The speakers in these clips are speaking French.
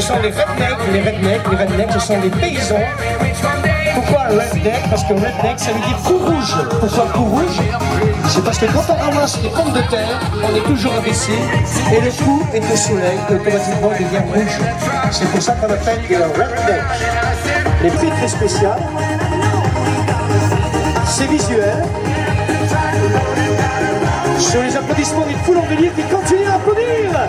sont les rednecks. Les rednecks, les rednecks, ce sont les paysans. Pourquoi redneck? Parce que redneck, ça veut dire cou rouge. Pourquoi cou rouge? C'est parce que quand on ramasse les pommes de terre, on est toujours abaissé et le cou est au soleil et automatiquement il devient rouge. C'est pour ça qu'on appelle les redneck. Les prix très spéciaux, c'est visuel. Sur les applaudissements d'une foule en délire qui continue à applaudir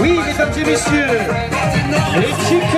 Oui, mesdames et messieurs, les Chicken